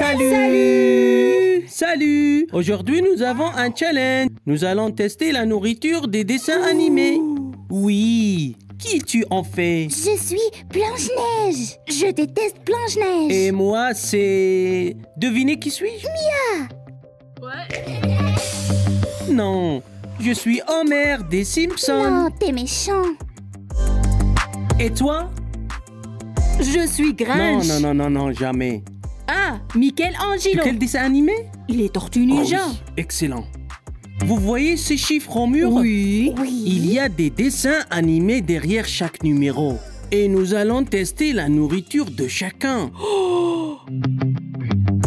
Salut Salut Aujourd'hui, nous avons un challenge. Nous allons tester la nourriture des dessins animés. Oui. Qui tu en fais? Je suis Blanche-Neige. Je déteste Blanche-Neige. Et moi, c'est... Devinez qui suis-je? Ouais. Non. Je suis Homer des Simpsons. Non, t'es méchant. Et toi? Je suis Non, Grinch. non, non, non, non, jamais. Ah, Michelangelo. Quel dessin animé? Il est Tortue Ninja. Oh oui, excellent. Vous voyez ces chiffres en mur? Oui. Oui. Il y a des dessins animés derrière chaque numéro. Et nous allons tester la nourriture de chacun.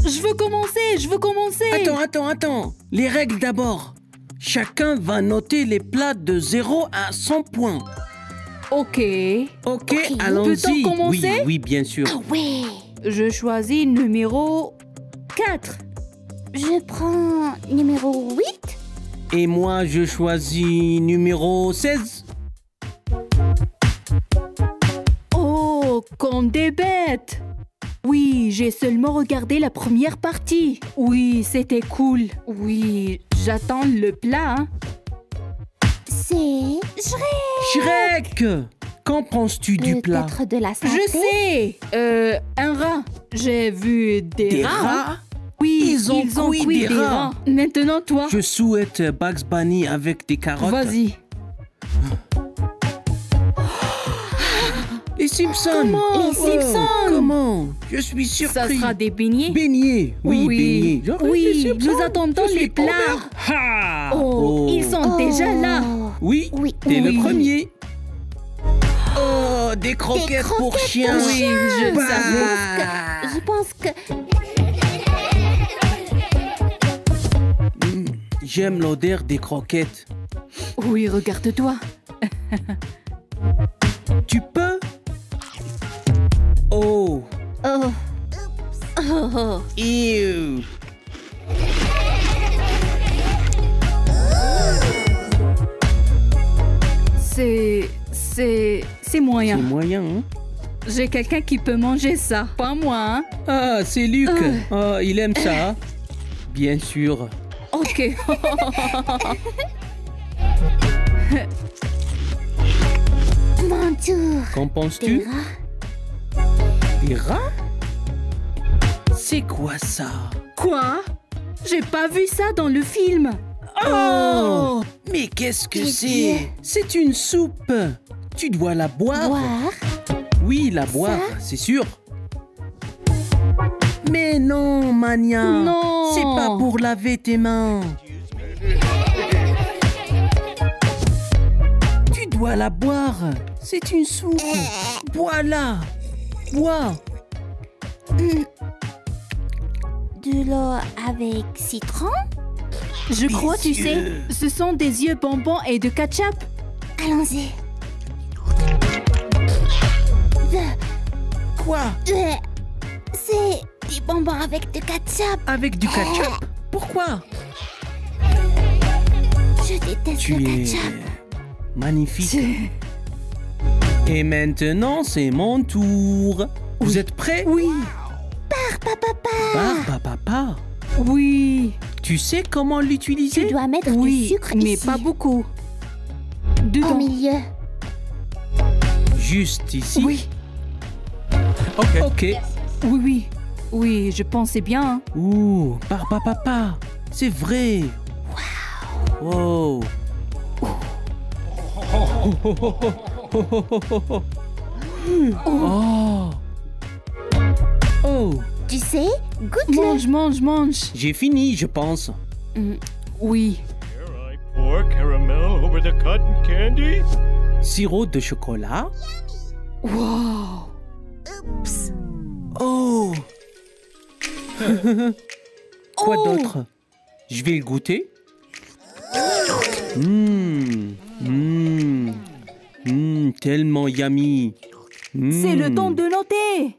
Je veux commencer, je veux commencer. Attends, attends, attends. Les règles d'abord. Chacun va noter les plats de 0 à 100 points. Ok. Ok, allons-y. Peut-on commencer? Oui, oui, bien sûr. Ah ouais. Je choisis numéro 4. Je prends numéro 8. Et moi, je choisis numéro 16. Oh, comme des bêtes. Oui, j'ai seulement regardé la première partie. Oui, c'était cool. Oui, j'attends le plat. C'est Shrek. Shrek Qu'en penses-tu du plat Peut-être de la santé. Je sais. Euh, un rat. J'ai vu des, Des rats. rats Oui, Ils ont cuit des rats. Maintenant, toi. Je souhaite Bugs Bunny avec des carottes. Vas-y. Les Simpsons Comment Les Simpsons. Comment Je suis Ça surpris. sera des beignets Beignets Oui, beignets. Oui, les Simpsons. nous attendons les plats. Oh, ils sont Oh. déjà là. Oui, Oui. t'es Oui. le premier. Oh, des croquettes, pour croquettes chiens. pour Oui, je Bah. savais. Je pense que Mm, J'aime l'odeur des croquettes. Oui, regarde-toi. Tu peux? Oh, oh. Oh. ew. C'est. C'est. C'est C'est moyen. moyen, hein J'ai quelqu'un qui peut manger ça. Pas moi, hein. Ah, c'est Luc. Euh. Oh, il aime ça. hein Bien sûr. Ok. Mon tour. Qu'en Des penses-tu rats? Des rats? C'est quoi ça? Quoi? J'ai pas vu ça dans le film. Oh Mais qu'est-ce que c'est? C'est une soupe. Tu dois la boire. Boire. Oui, la boire, c'est sûr. Mais non, Mania. Non. C'est pas pour laver tes mains. Tu dois la boire. C'est une soupe. Bois-la. Bois. De l'eau avec citron. Je crois, tu sais, ce sont des yeux bonbons et de ketchup. Allons-y. Quoi C'est des bonbons avec de ketchup. Avec du ketchup Pourquoi Je déteste Tu le es ketchup. magnifique. Et maintenant, c'est mon tour. Vous êtes prêts Oui, Barbe à papa. oui, Tu sais comment l'utiliser Tu dois mettre du oui, sucre mais ici. pas beaucoup. Au Dedans. milieu. Juste ici. Oui, Ok. Ok. oui, oui. Oui, je pensais bien. hein. Ouh, barbe à papa. C'est vrai. Wow. Oh. Oh. Tu sais, goûte-le. Mange, mange, mange. J'ai fini, je pense. Mm, Oui. Here I pour caramel over the cotton candy. Sirop de chocolat. Wow. Oh. Quoi Oh. d'autre? Je vais le goûter. Mmm. Mmm. Mmm. Tellement yummy. C'est le Mmh. temps de noter.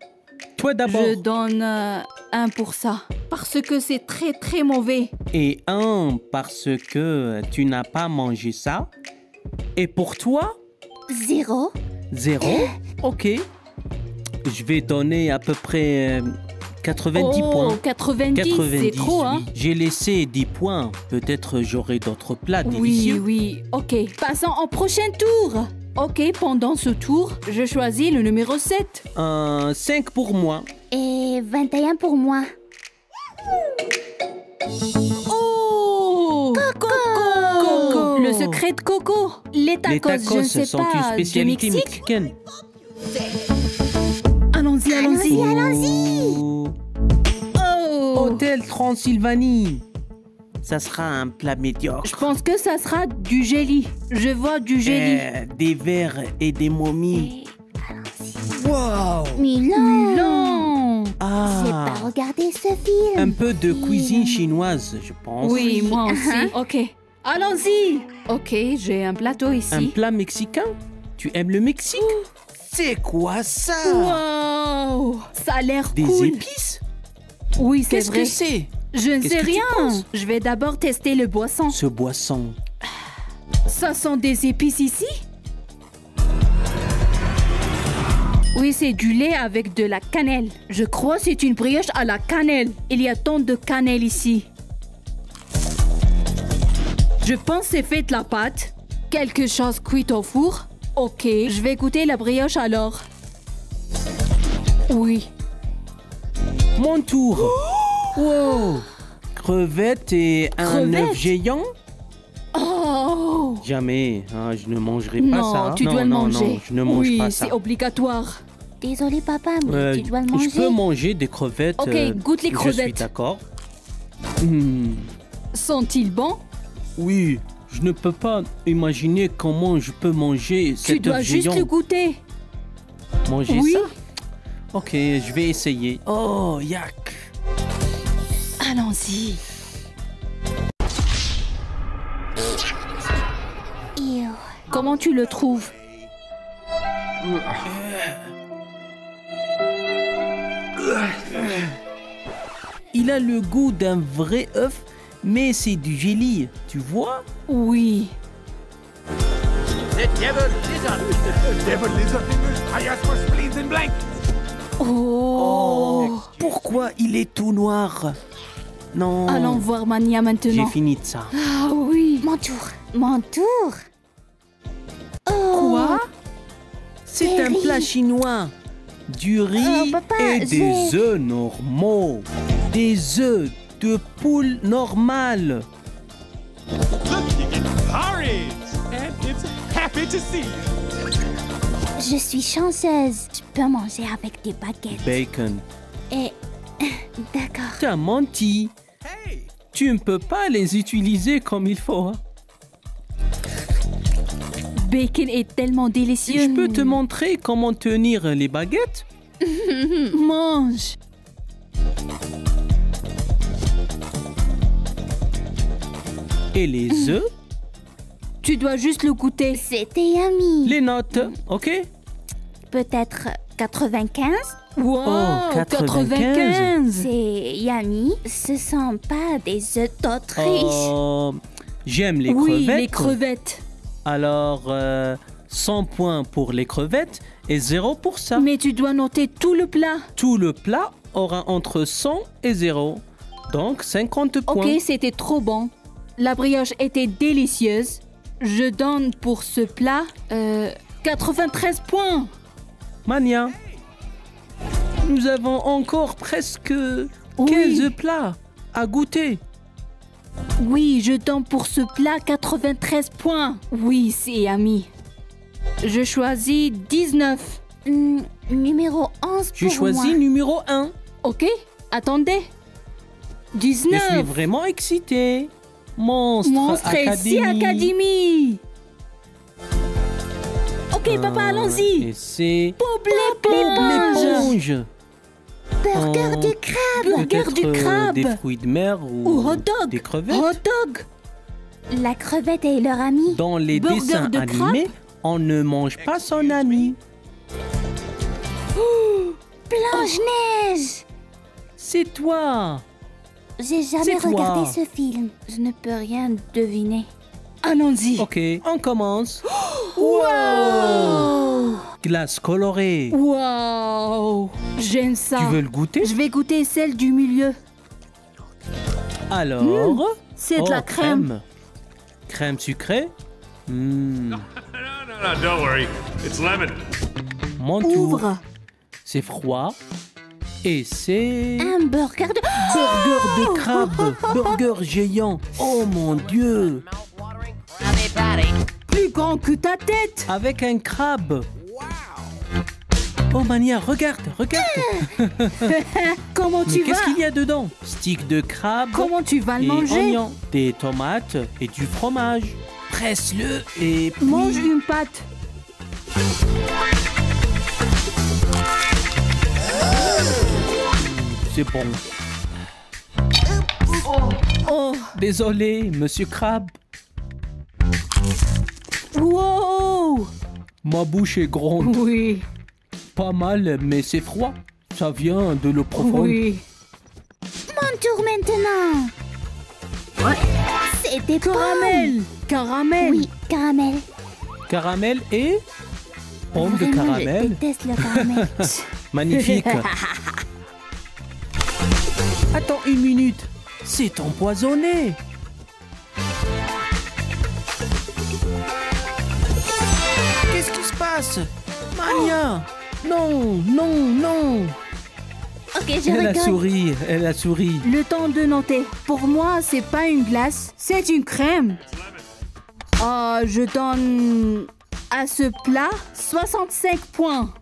Toi d'abord. Je donne euh, un pour ça. Parce que c'est très très mauvais. Et un parce que tu n'as pas mangé ça. Et pour toi, Zéro. zéro? Ok. Je vais donner à peu près euh, 90 oh, points. 90, 90, c'est trop, hein oui. J'ai laissé 10 points. Peut-être j'aurai d'autres plats Oui, délicieux. oui. Ok, passons au prochain tour. Ok, pendant ce tour, je choisis le numéro 7. Un 5 pour moi. Et 21 pour moi. Oh Coco Le secret de Coco Les tacos, Les tacos je ne sais sont pas, une du spécialité Mexique mexicaine. Allons-y, allons-y Oh. Oh Hôtel Transylvanie. Ça sera un plat médiocre. Je pense que ça sera du jelly. Je vois du jelly. Euh, des vers et des momies. Et allons-y. Wow Milan Non J'ai Ah pas regardé ce film. Un peu de cuisine chinoise, je pense. Oui, moi aussi. Ok. Allons-y Ok, j'ai un plateau Un ici. plat mexicain? Tu aimes le Mexique? C'est quoi ça? Wow Ça a l'air Des cool. épices? Oui, c'est Qu'est-ce vrai. que c'est? Je ne Qu'est-ce sais que tu rien. penses? Je vais d'abord tester le boisson. Ce boisson. Ça sent des épices ici? Oui, c'est du lait avec de la cannelle. Je crois que c'est une brioche à la cannelle. Il y a tant de cannelle ici. Je pense que c'est fait de la pâte. Quelque chose cuit au four. Ok, je vais goûter la brioche alors. Oui. Mon tour. Wow Crevettes et un Crevettes œuf géant Oh Jamais. hein, je ne mangerai pas Non, ça. tu non, dois le non, manger. Non, je ne mange oui, pas ça. c'est obligatoire. Désolé papa, mais Euh, tu dois le manger. Je peux manger des crevettes. Ok, euh, goûte les Je suis crevettes. d'accord. Sont-ils bons? Oui, je ne peux pas imaginer comment je peux manger Tu cet dois juste géant. le goûter. Manger Oui. ça Ok, je vais essayer. Oh, yak. Allons-y. Comment tu le trouves? Il a le goût d'un vrai œuf, mais c'est du jelly, tu vois Oui. The devil lizard. The devil lizard I ask for spleens and blank. Oh. Pourquoi il est tout noir? Non. Allons voir Mania J'ai maintenant. fini de ça. Ah oui. Mon tour. Mon tour. Oh. Quoi? C'est un riz. plat chinois. Du riz Oh, papa, et des j'ai- œufs normaux. Des œufs de poule you. Je suis chanceuse. Je peux manger avec des baguettes. Bacon. Et... D'accord. T'as menti. Hey. Tu ne peux pas les utiliser comme il faut. hein. Bacon est tellement délicieux. Je peux te montrer comment tenir les baguettes? Mange. Et les œufs, Tu dois juste le goûter. C'était yummy. les notes, ok? Peut-être 95 Wow, Oh, 95. C'est yummy. Ce sont pas des œufs d'Autriche. Oh, J'aime les oui, crevettes. les crevettes. Alors, euh, 100 points pour les crevettes et 0 pour ça. Mais tu dois noter tout le plat. Tout le plat aura entre 100 et 0. Donc 50 points. Ok, c'était trop bon. La brioche était délicieuse. Je donne pour ce plat euh, 93 points. Mania, nous avons encore presque 15 Oui. plats à goûter. Oui, je donne pour ce plat 93 points. Oui, c'est ami. Je choisis 19. Hmm, numéro 11 J'ai pour choisi moi. numéro 1. Ok, attendez. Je suis 19. vraiment excité. Monstre, Monstre Academy. ici, Académie. Ok, papa, Euh, allons-y. Et c'est l'éponge. Burger Oh. du crabe. Burger du euh, crabe. des fruits de mer ou, Ou hot dog. des crevettes. Hot dog. La crevette et leur ami. Dans les Burger dessins de animés, on ne mange pas son ami. Blanche-Neige. C'est toi. J'ai jamais regardé ce film. Je ne peux rien deviner. Allons-y. Ok, on commence. Wow. glace colorée. Waouh J'aime ça. Tu veux le goûter? Je vais goûter celle du milieu. Alors? C'est de Oh, la crème. Crème sucrée? Hmm, No, no, no, don't worry. It's lemon. Mon. Ouvre. C'est froid. Et c'est... Un burger de... Burger de crabe. Burger géant. Oh mon Dieu. Plus grand que ta tête. Avec un crabe. Oh Mania, regarde, regarde. Comment Mais tu vas qu'est-ce qu'il y a dedans Stick de crabe. Comment tu vas le manger oignons, des tomates et du fromage. Presse-le et puis... Mange une pâte. C'est bon. Oh, Désolé, monsieur Crabe. wow Ma bouche est gronde. Oui, Pas mal, mais c'est froid. Ça vient de l'eau profonde. oui. Mon tour maintenant. Des Caramel Caramel pommes. Oui, caramel. Caramel et... Pomme de caramel. Je déteste le caramel. Magnifique. Attends une minute. C'est empoisonné. Qu'est-ce qui se passe? Mania Non, non, non ok, je Elle a souri, elle a souri. Le temps de noter. Pour moi, c'est pas une glace, c'est une crème. Ah, je donne à ce plat 65 points.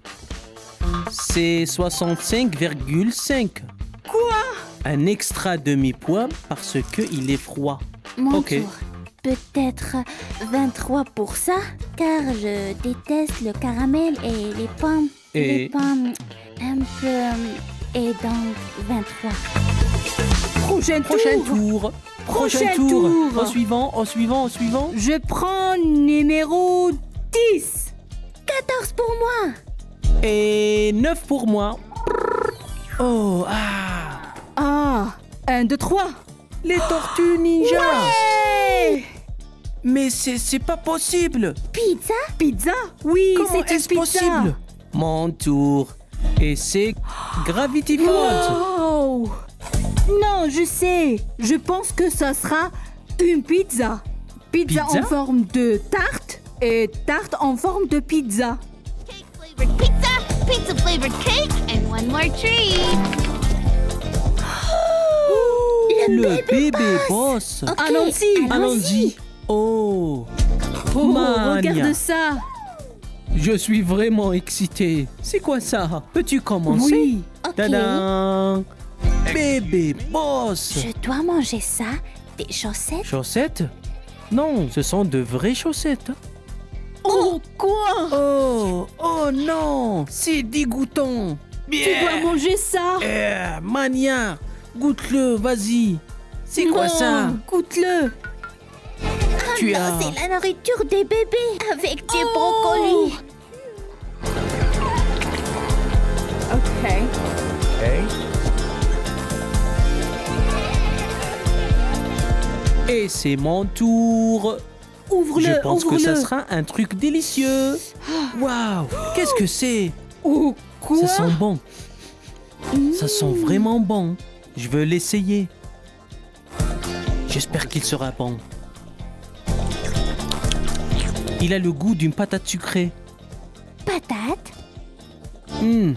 C'est 65,5. Quoi? Un extra demi-point parce que il est froid. Mon Ok. tour. Peut-être 23 pour ça, car je déteste le caramel et les pommes. Et- Les pommes, un peu... Et donc 23. Prochain, Prochain tour. tour. Prochain tour. tour. Au suivant, au suivant, au suivant. Je prends numéro 10. 14 pour moi. Et 9 pour moi. Oh, ah. Ah, 1, 2, 3. Les tortues ninja. Hey Mais c'est c'est pas possible. Pizza? Pizza? Oui, Comment c'est une est-ce pizza. possible? Mon tour. Et c'est Gravity Falls. Wow Non, je sais. Je pense que ça sera une pizza. Pizza, Pizza? en forme de tarte et tarte en forme de pizza. flavored pizza, pizza flavored cake, and one more treat. Le bébé boss. Allons-y, Allons-y. Oh. Oh, Mania. regarde ça. Je suis vraiment excité. C'est quoi ça? Peux-tu commencer? Oui. Ok. Tadam Bébé boss. Je dois manger ça. Des chaussettes Chaussettes? Non, ce sont de vraies chaussettes. Oh, quoi? Oh, oh non, c'est dégoûtant. Tu dois manger ça. Eh, Mania, goûte-le, vas-y. C'est quoi Non, ça? Goûte-le. Tu Non, as... c'est la nourriture des bébés avec du Oh. brocoli. Ok. Okay. Et c'est mon tour. Ouvre-le, Je pense que ça sera un truc délicieux. Waouh, qu'est-ce que c'est? Oh, quoi? Ça sent bon. Ça sent vraiment bon. Je veux l'essayer. J'espère qu'il sera bon. Il a le goût d'une patate sucrée. Patate? Hmm.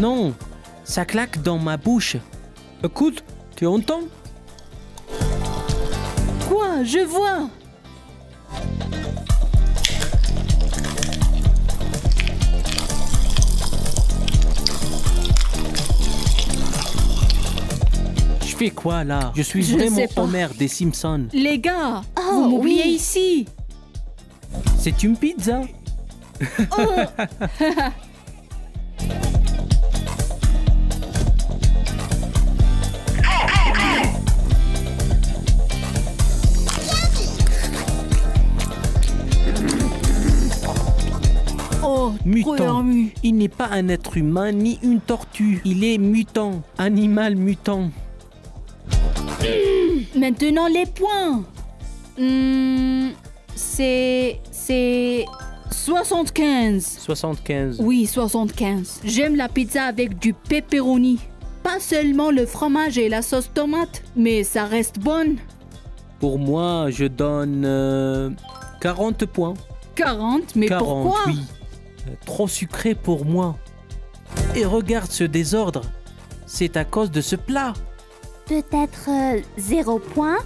Non, ça claque dans ma bouche. Écoute, tu entends? Quoi? Je vois. Fais quoi là? Je suis Je vraiment. Homer des Simpsons. Les gars, Oh, vous m'oubliez oui. ici. C'est une pizza. Oh, Mutant. trop ému. Il n'est pas un être humain ni une tortue. Il est mutant. Animal mutant. Maintenant les points. Hmm, c'est c'est 75. 75. Oui, 75. J'aime la pizza avec du pepperoni. Pas seulement le fromage et la sauce tomate, mais ça reste bonne. Pour moi, je donne euh, 40 points. 40, mais 40, pourquoi? oui. Euh, Trop sucré pour moi. Et regarde ce désordre. C'est à cause de ce plat. Peut-être euh, zéro point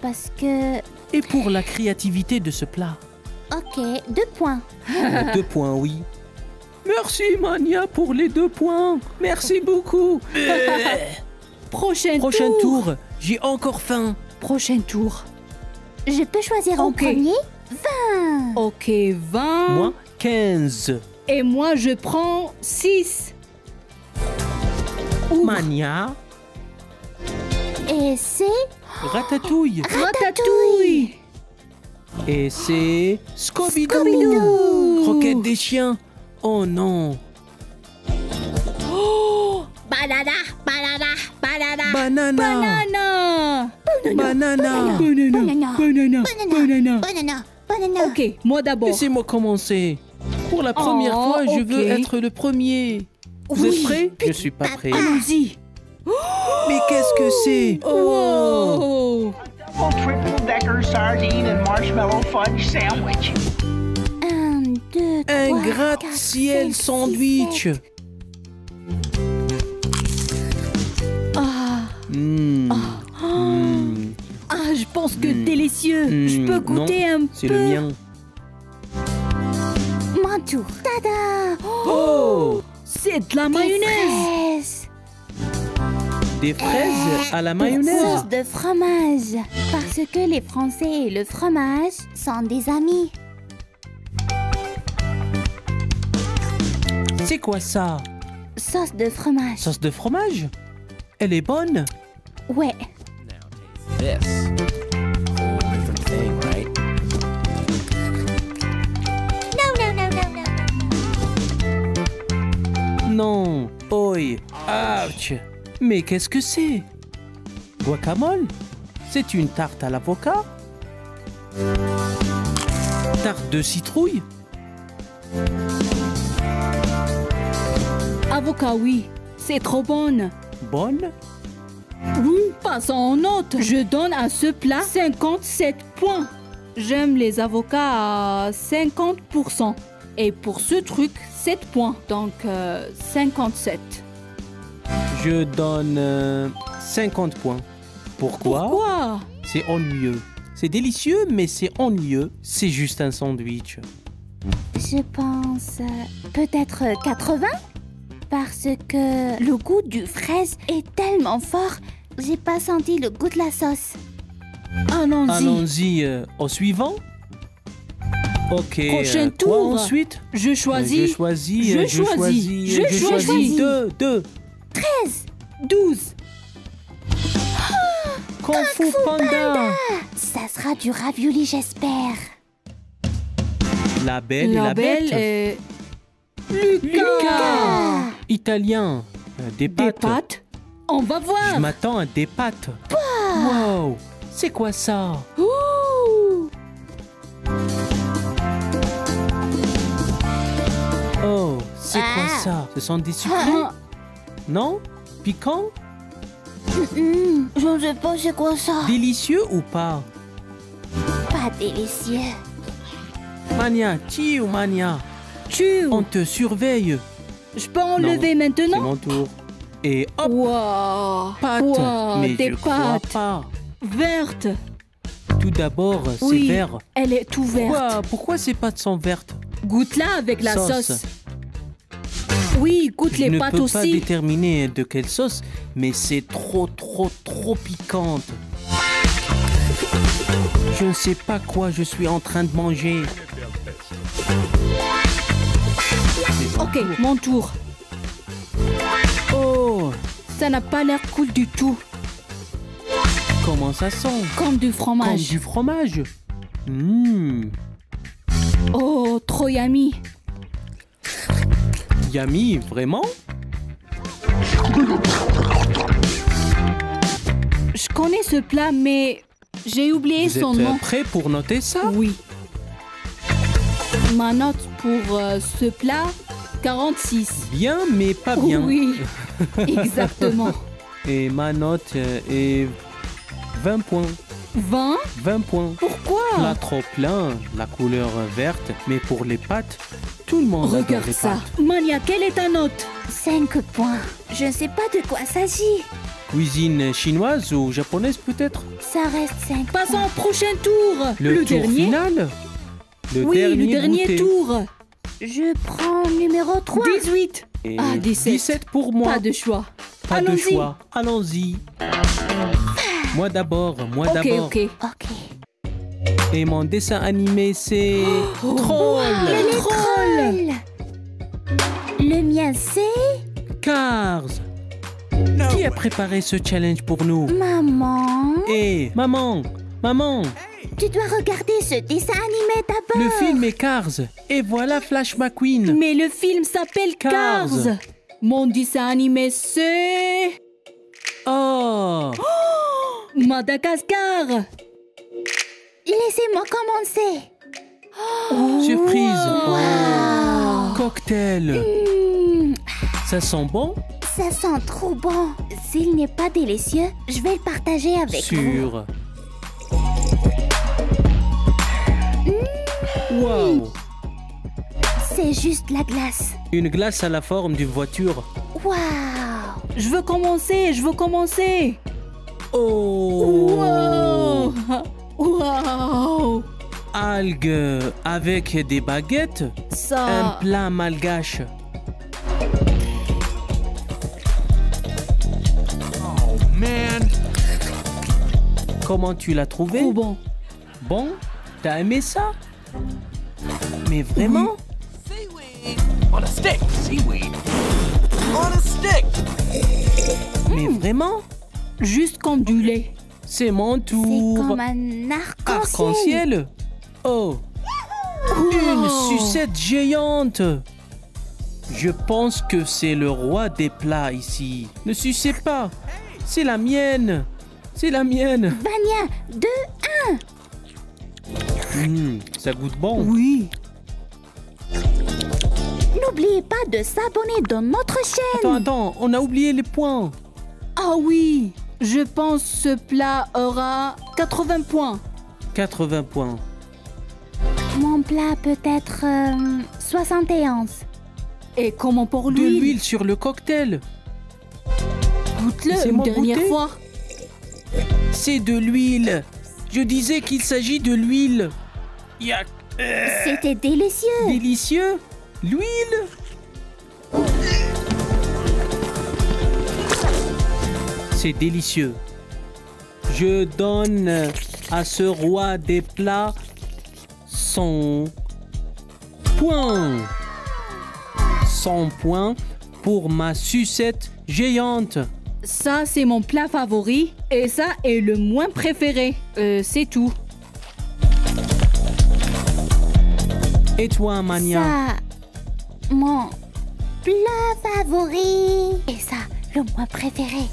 parce que... Et pour la créativité de ce plat. Ok, deux points. Deux points, oui. Merci, Mania, pour les deux points. Merci beaucoup. Prochain, Prochain tour. tour, j'ai encore faim. Prochain tour. Je peux choisir en Ok. premier? Ok, 20. Moi, 15. Et moi, je prends 6. Mania, Et c'est... ratatouille. Ratatouille. Et c'est Scooby-Doo. Croquette des chiens. Oh non. Banana, banana, banana. Banana. Banana. Banana. Banana. Banana. Banana. Banana. Banana, banana. Ok, moi d'abord. Laissez-moi commencer. Pour la première Oh, fois, je veux être le premier. Vous êtes prêts Je suis pas prêt. Allons-y. Mais qu'est-ce que c'est Oh, oh. Un, deux, Un gratte-ciel sandwich. Ah. Mmh. Ah, je pense que hmm. délicieux. Je hmm. peux goûter un peu. C'est le mien. Mon tour. Tada Oh, oh. C'est de la mayonnaise des fraises à la Sauce mayonnaise. de fromage. Parce que les Français et le fromage sont des amis. C'est quoi ça? Sauce de fromage. Sauce de fromage? Elle est bonne? Ouais. Non. Oi. Ouch. Mais qu'est-ce que c'est? Guacamole? C'est une tarte à l'avocat? Tarte de citrouille? Avocat, oui. C'est trop bonne. Bonne? Oui, passons en note. Je donne à ce plat 57 points. J'aime les avocats à 50%. Et pour ce truc, 7 points. Donc euh, 57. Je donne euh, 50 points. Pourquoi? Pourquoi? C'est ennuyeux. C'est délicieux, mais c'est ennuyeux. C'est juste un sandwich. Je pense euh, peut-être 80 parce que le goût du fraise est tellement fort, j'ai pas senti le goût de la sauce. Allons-y. Allons-y euh, au suivant. Ok. Prochain euh, quoi tour. ensuite? Je Euh, choisis Je choisis. Je euh, choisis. euh, Je je choisis. choisis. Deux, deux. 12. Kung Fu Panda. Ça sera du ravioli, j'espère. La belle et la, La belle bête. est... Lucas. Italien. Euh, des Des pâtes. pâtes On va Je voir. m'attends à des pâtes. Wow. C'est quoi ça? Ouh. Oh, c'est quoi Ah. ça? Ce sont des sucrés Ah, Non? Piquant? Je ne sais pas c'est quoi ça. Délicieux ou pas? Pas délicieux. Mania, ou mania? Tu. On te surveille. Je peux enlever C'est maintenant? mon tour. Et hop, Wow. pâtes. Wow, Mais des je crois pâtes pas. vertes. Tout d'abord, c'est Oui, vert. elle est tout verte. Pourquoi, pourquoi ces pâtes sont vertes? Goûte-la avec la Sauce. sauce. Oui, goûte Je les ne pâtes peux pas aussi. déterminer de quelle sauce, mais c'est trop, trop, trop piquante. Je ne sais pas quoi je suis en train de manger. Ok, mon tour. Oh, Ça n'a pas l'air cool du tout. comment ça sent? Comme du Comme fromage. du fromage. Mmh, Oh, trop yummy. Yummy, vraiment? Je connais ce plat, mais j'ai oublié Vous son êtes euh, nom. prêts pour noter ça? Oui. Ma note pour euh, ce plat, 46. Bien, mais pas bien. Oui, exactement. Et ma note euh, est 20 points. 20 20 points. Pourquoi? Plat trop plein, la couleur verte, mais pour les pâtes, tout le monde Regarde les ça. pâtes. Mania, quelle est ta note? 5 points. Je ne sais pas de quoi s'agit. Cuisine chinoise ou japonaise peut-être? Ça reste 5 Passons points. au prochain tour. Le, tour dernier final? Le Oui, dernier le dernier goûter. tour. Je prends numéro 3. 18. Et Ah, 17. 17 pour moi. Pas de choix. Pas de Allons-y. choix. Allons-y. Moi d'abord, moi d'abord. ok. Ok. Et mon dessin animé c'est Troll. Les trolls. Le mien, c'est Cars. Qui a préparé ce challenge pour nous? Maman. Eh, maman, maman, Tu dois regarder ce dessin animé d'abord. le film est Cars. Et voilà Flash McQueen. Mais le film s'appelle Cars. Cars. Mon dessin animé, c'est Oh, Madagascar. Laissez-moi commencer. surprise. Wow. Cocktail. Hmm, Ça sent bon? Ça sent trop bon. S'il n'est pas délicieux, je vais le partager avec vous. Sûr. Wow, C'est juste la glace. une glace à la forme d'une voiture. Waouh. Je veux commencer, je veux commencer. Oh, Wow. Wow. algues avec des baguettes. Un Ça. plat malgache. Oh, man. Comment tu l'as trouvé? Bon. Bon? T'as aimé ça? Mais vraiment? On a stick. Seaweed. On a stick. Mais vraiment? Juste comme du lait. C'est mon C'est tour. comme un arc-en-ciel. Arc-en-ciel Oh Une sucette géante Je pense que c'est le roi des plats ici. Ne sucez pas C'est la mienne C'est la mienne Vania, 2, Hmm, Ça goûte bon. Oui. N'oubliez pas de s'abonner dans notre chaîne. Attends, attends, on a oublié les points. Ah oui. Je pense ce plat aura 80 points. 80 points. Mon plat peut être euh, 71. Et comment pour De lui l'huile sur le cocktail. Goûte-le une dernière goûter. fois. C'est de l'huile. Je disais qu'il s'agit de l'huile. Yak. C'était délicieux. Délicieux. L'huile. C'est délicieux. Je donne à ce roi des plats son point. 100 points pour ma sucette géante. Ça, c'est mon plat favori. Et ça est le moins préféré. Euh, c'est tout. Et toi, Mania? Ça, mon plat favori. Et ça, le moins préféré.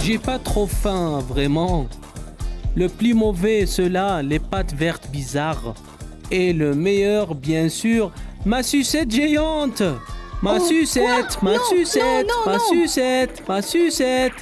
J'ai pas trop faim, vraiment. Le plus mauvais cela, les pâtes vertes bizarres. Et le meilleur, bien sûr, ma sucette géante. Ma Oh, sucette, ma Non, sucette, non, non, ma sucette, ma sucette.